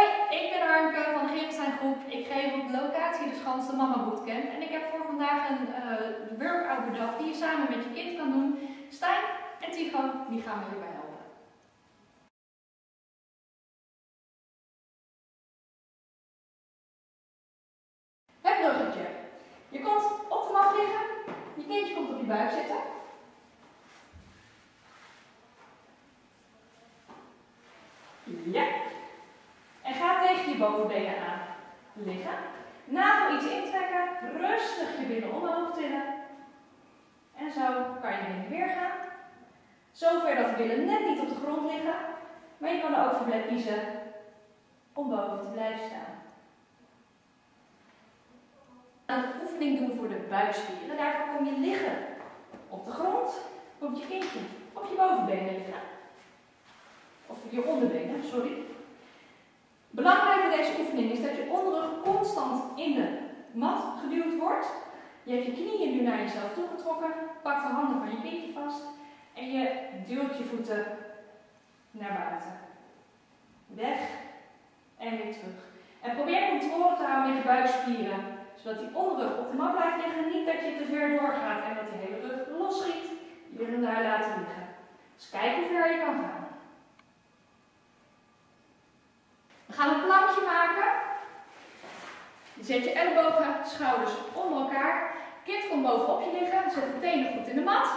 Hoi, ik ben Armke van de Gerestein Groep. Ik geef op locatie de Schans de Mama Bootcamp. En ik heb voor vandaag een uh, workout bedacht die je samen met je kind kan doen. Stijn en Tigo, die gaan me hierbij helpen. Het bruggetje. Je komt op de mat liggen. Je kindje komt op je buik zitten. Ja. En ga tegen je bovenbenen aan liggen. Navel iets intrekken. Rustig je binnen omhoog tillen. En zo kan je heen en weer gaan. Zover dat de billen net niet op de grond liggen. Maar je kan er ook voor kiezen om boven te blijven staan. Een oefening doen voor de buikspieren. Daarvoor kom je liggen op de grond. Komt je kindje op je bovenbenen liggen. Of je onderbenen, sorry. Belangrijk bij deze oefening is dat je onderrug constant in de mat geduwd wordt. Je hebt je knieën nu naar jezelf toegetrokken. Pak de handen van je kindje vast. En je duwt je voeten naar buiten. Weg en weer terug. En probeer controle te houden met je buikspieren. Zodat die onderrug op de mat blijft liggen. Niet dat je te ver doorgaat en dat die hele rug losschiet. Je wil hem daar laten liggen. Dus kijk hoe ver je kan gaan. We gaan een plankje maken. Je zet je ellebogen, schouders onder elkaar. Kind komt bovenop je liggen. Zet de tenen goed in de mat.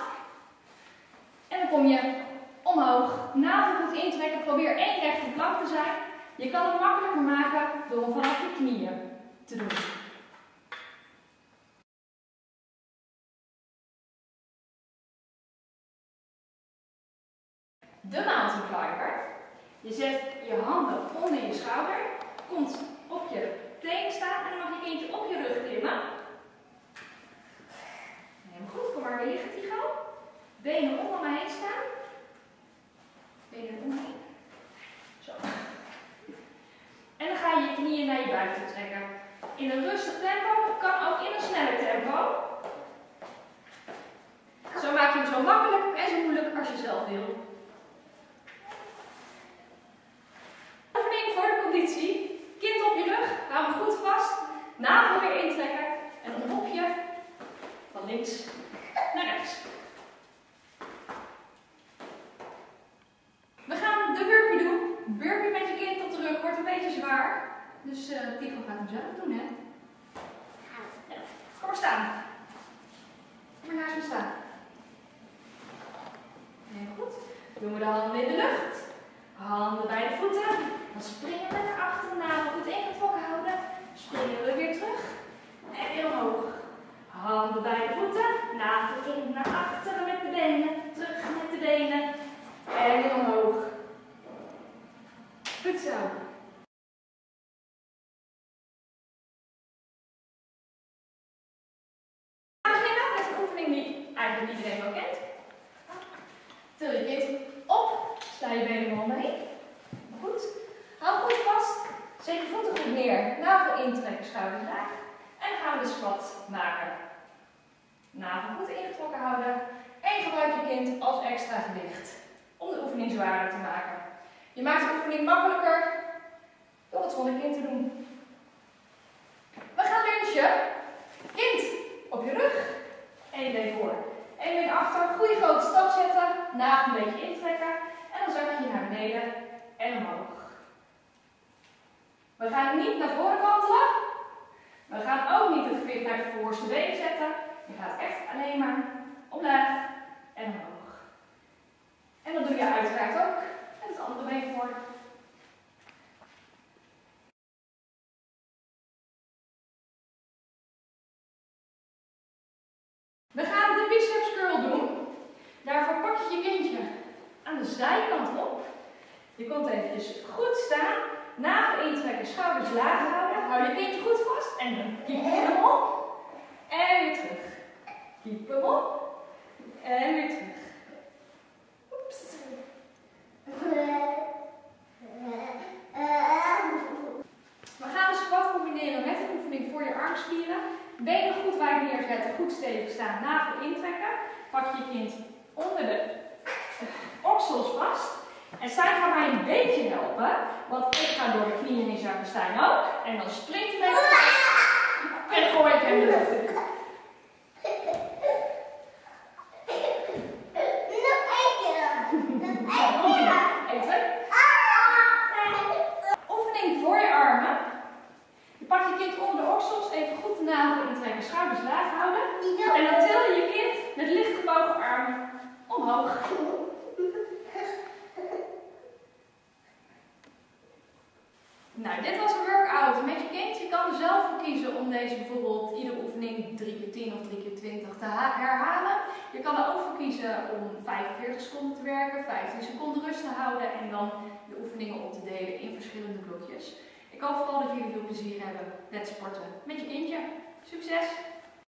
En dan kom je omhoog. Navel goed intrekken. Probeer één rechte plank te zijn. Je kan het makkelijker maken door hem vanaf je knieën te doen. De mountain climber. Je zet je handen onder je schouder, komt op je teen staan en dan mag je kindje op je rug klimmen. Helemaal goed, kom maar weer liggen Tigo. Benen onder me heen staan. Benen me heen. Zo. En dan ga je je knieën naar je buik trekken. In een rustig tempo, kan ook in een sneller tempo. Zo maak je hem zo makkelijk en zo moeilijk als je zelf wil. Kind op je rug, hou hem goed vast. Navel weer intrekken. En dan op je van naar rechts. We gaan de burpee doen. Burpee met je kind op de rug wordt een beetje zwaar. Dus uh, gaat hem zelf doen, hè? Kom maar staan. Kom maar naast me staan. Heel goed. Doen we de handen in de lucht. Handen bij de voeten. Dan springen we naar achteren, goed ingetrokken houden. Springen we weer terug. En weer omhoog. Handen bij de voeten. Navel in naar achteren met de benen. Terug met de benen. En weer omhoog. Goed zo. We met een oefening die eigenlijk iedereen wel kent. Til je kind op. Sta je benen omheen. Goed. Hou goed vast. Zet je voeten goed neer. Navel intrekken, schouders laag. En gaan we de squat maken. Navel goed ingetrokken houden. En gebruik je kind als extra gewicht. Om de oefening zwaarder te maken. Je maakt de oefening makkelijker door het zonder kind te doen. We gaan lunchen. Kind op je rug. Eén been voor. Eén been achter. Goede grote stap zetten. Navel een beetje intrekken. En dan zak je naar beneden en omhoog. We gaan niet naar voren kantelen. We gaan ook niet het gewicht naar de voorste been zetten. Je gaat echt alleen maar omlaag en omhoog. En dat doe je uiteraard ook met het andere been voor. We gaan de biceps curl doen. Daarvoor pak je je kindje aan de zijkant op. Je komt eventjes goed staan. Navel intrekken, schouders laag houden. Hou je kindje goed vast. En dan kiep hem op. En weer terug. Kiep hem op. En weer terug. Oeps. We gaan de squat combineren met een oefening voor je armspieren. Benen goed wijd neerzetten, goed stevig staan, navel intrekken. Pak je kind onder de oksels vast. En Stijn gaat mij een beetje helpen, want ik ga door de knieën in Stijn ook. En dan springt hij. En gooi ik hem de lucht in. Ja, komt ie. Even. Oefening voor je armen. Je pakt je kind onder de oksels, even goed de navel intrekken, schouders laag houden. En dan til je je kind met licht gebogen armen omhoog. Nou, dit was een workout met je kind. Je kan er zelf voor kiezen om deze bijvoorbeeld iedere oefening 3 keer 10 of 3 keer 20 te herhalen. Je kan er ook voor kiezen om 45 seconden te werken, 15 seconden rust te houden en dan de oefeningen op te delen in verschillende blokjes. Ik hoop vooral dat jullie veel plezier hebben met sporten met je kindje. Succes!